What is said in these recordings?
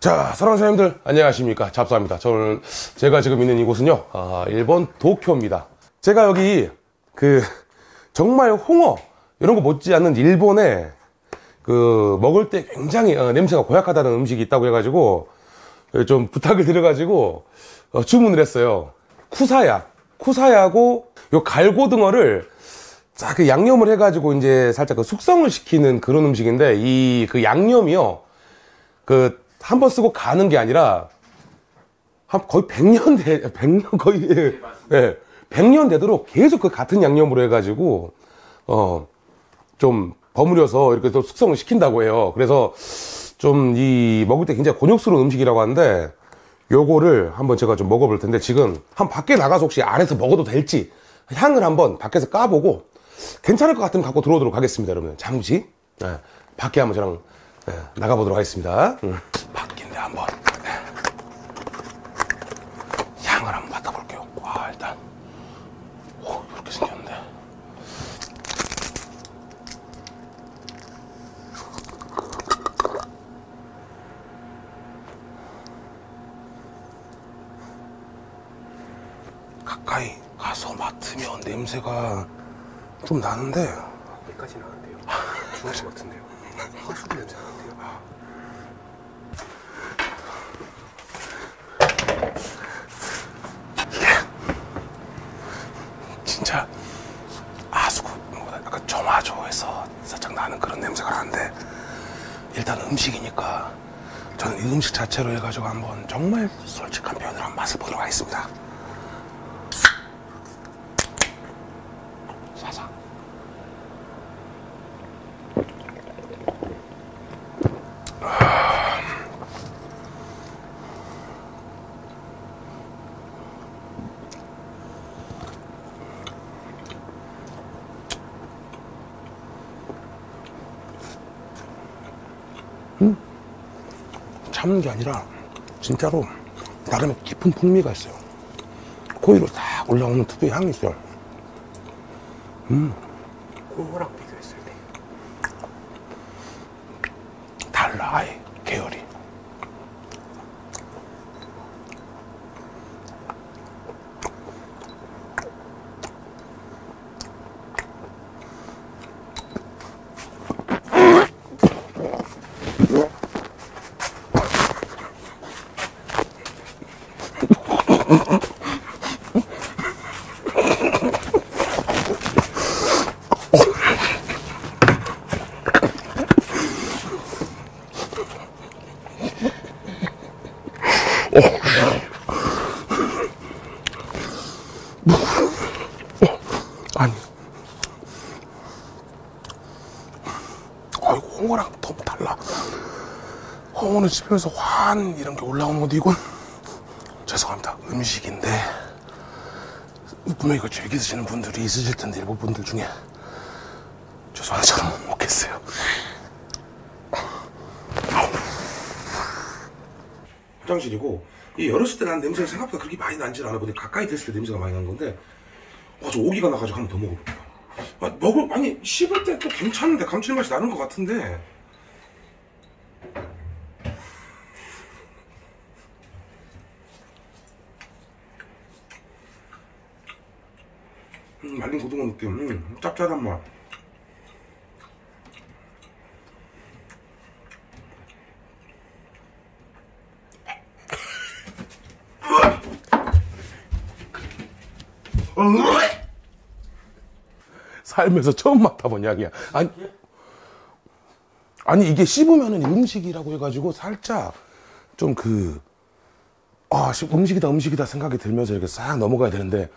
자, 사랑하는 사람들 안녕하십니까 잡사입니다. 저는 제가 지금 있는 이곳은요, 아, 일본 도쿄입니다. 제가 여기 그 정말 홍어 이런 거 못지 않는 일본에 그 먹을 때 굉장히 어, 냄새가 고약하다는 음식이 있다고 해가지고 좀 부탁을 드려가지고 어, 주문을 했어요. 쿠사야, 쿠사야고 요 갈고등어를 싹그 양념을 해가지고 이제 살짝 그 숙성을 시키는 그런 음식인데 이 그 양념이요. 그 한 번 쓰고 가는 게 아니라 한 거의 100년 돼, 100년 거의 예, 예, 100년 되도록 계속 그 같은 양념으로 해가지고 어 좀 버무려서 이렇게 또 숙성을 시킨다고 해요. 그래서 좀 이 먹을 때 굉장히 곤욕스러운 음식이라고 하는데 요거를 한번 제가 좀 먹어볼 텐데 지금 한 밖에 나가서 혹시 안에서 먹어도 될지 향을 한번 밖에서 까보고 괜찮을 것 같으면 갖고 들어오도록 하겠습니다, 여러분. 잠시 예, 밖에 한번 저랑 예, 나가보도록 하겠습니다. 음, 밖인데 한번 예. 향을 한번 맡아볼게요. 와 일단 오 이렇게 생겼는데. 가까이 가서 맡으면 냄새가 좀 나는데 여기까지 나는데요. 죽을 것 같은데요. 화수도 냄새 나는데요. 진짜 아수구보다 약간 조마조해서 살짝 나는 그런 냄새가 나는데 일단 음식이니까 저는 이 음식 자체로 해가지고 한번 정말 솔직한 표현으로 한번 맛을 보도록 하겠습니다. 사사. 참는 게 아니라 진짜로 나름의 깊은 풍미가 있어요. 고기로 딱 올라오는 특유의 향이 있어요. 홍어랑 비교했을 때 달라 아예 계열이. 아니. 아이고, 홍어랑 너무 달라. 홍어는 씹으면서 환 이런 게 올라오는 건데, 이건 죄송합니다. 음식인데. 분명히 이거 즐기 드시는 분들이 있으실 텐데, 일본 분들 중에. 죄송한데, 저는 못 먹겠어요. 화장실이고, 이 열었을 때 난 냄새가 생각보다 그렇게 많이 나질 않아. 근데 가까이 됐을 때 냄새가 많이 나는 건데, 와, 저 오기가 나가지고 한 번 더 먹어볼게요. 아, 먹을, 아니, 씹을 때 또 괜찮은데, 감칠맛이 나는 것 같은데. 음, 말린 고등어 느낌, 음, 짭짤한 맛. 살면서 처음 맡아본 향이야. 아니, 아니 이게 씹으면은 음식이라고 해가지고 살짝 좀 그, 아, 씹- 음식이다, 음식이다 생각이 들면서 이렇게 싹 넘어가야 되는데,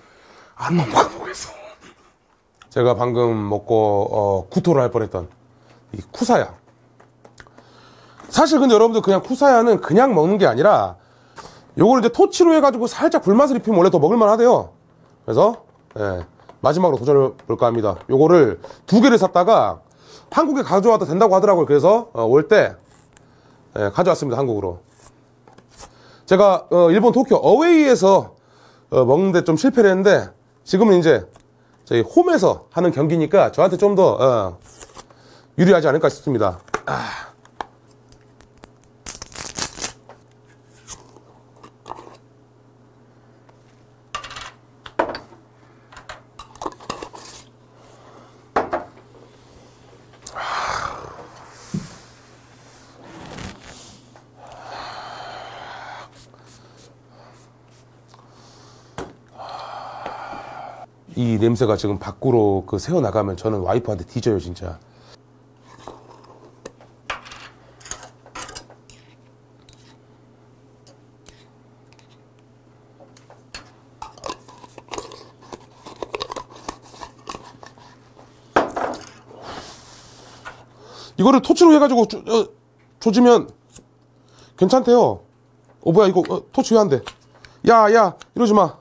안 넘어가겠어. 제가 방금 먹고, 어, 구토를 할 뻔했던 이 쿠사야. 사실 근데 여러분들 그냥 쿠사야는 그냥 먹는 게 아니라, 요걸 이제 토치로 해가지고 살짝 불맛을 입히면 원래 더 먹을만 하대요. 그래서, 예, 마지막으로 도전해 볼까 합니다. 요거를 두 개를 샀다가 한국에 가져와도 된다고 하더라고요. 그래서 어, 올때 예, 가져왔습니다. 한국으로. 제가 어, 일본 도쿄 어웨이에서 어, 먹는데 좀 실패를 했는데 지금은 이제 저희 홈에서 하는 경기니까 저한테 좀더 어, 유리하지 않을까 싶습니다. 아. 이 냄새가 지금 밖으로 그 새어 나가면 저는 와이프한테 뒤져요 진짜. 이거를 토치로 해가지고 조, 어, 조지면 괜찮대요. 어 뭐야 이거 어, 토치 왜 안 돼? 야야 이러지 마.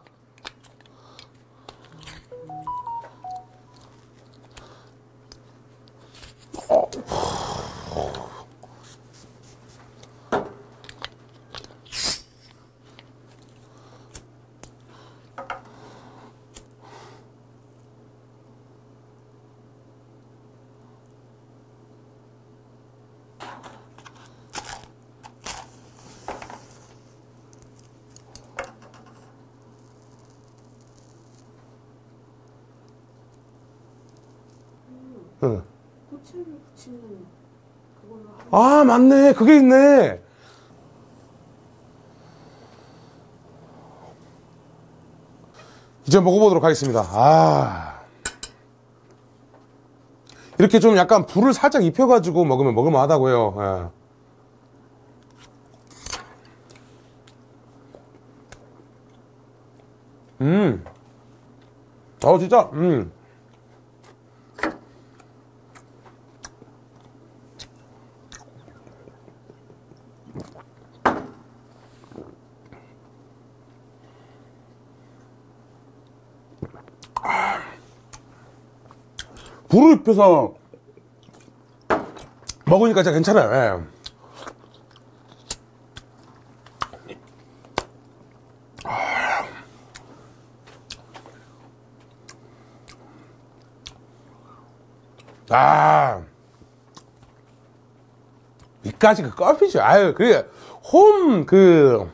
응. 고체를 붙이는 그걸로 하는 아 맞네 그게 있네. 이제 먹어보도록 하겠습니다. 아 이렇게 좀 약간 불을 살짝 입혀가지고 먹으면 먹을만 하다고요. 예. 음. 어 진짜 음. 불을 입혀서 먹으니까 진짜 괜찮아요. 예. 아. 이까지 그 커피죠. 아유, 그게, 홈, 그,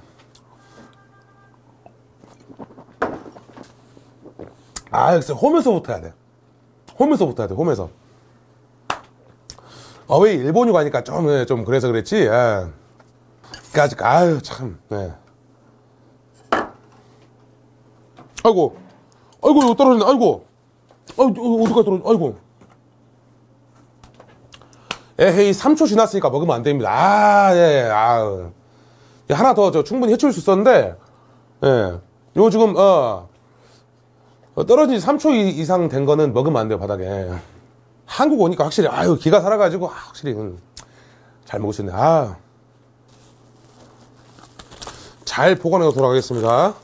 아, 글쎄, 홈에서부터 해야 돼. 홈에서부터 해야 돼, 홈에서. 아, 왜 일본이고 하니까 좀, 예, 좀 그래서 그랬지, 예. 까지, 아유, 참, 네. 아이고, 아이고, 이거 떨어졌네, 아이고. 아이고, 어디가 떨어졌, 아이고. 에헤이, 3초 지났으니까 먹으면 안 됩니다. 아, 예, 아유. 예, 하나 더 저 충분히 해치울 수 있었는데, 예. 요 지금, 어, 어, 떨어진 지 3초 이- 이상 된 거는 먹으면 안 돼요, 바닥에. 한국 오니까 확실히, 아유, 기가 살아가지고, 아, 확실히, 음, 잘 먹을 수 있네. 아. 잘 보관해서 돌아가겠습니다.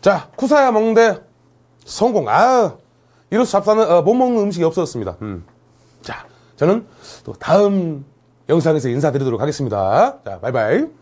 자, 쿠사야 먹는데 성공. 아, 이로써 잡사는 어, 못 먹는 음식이 없어졌습니다. 음. 자, 저는 또 다음 영상에서 인사드리도록 하겠습니다. 자, 바이바이.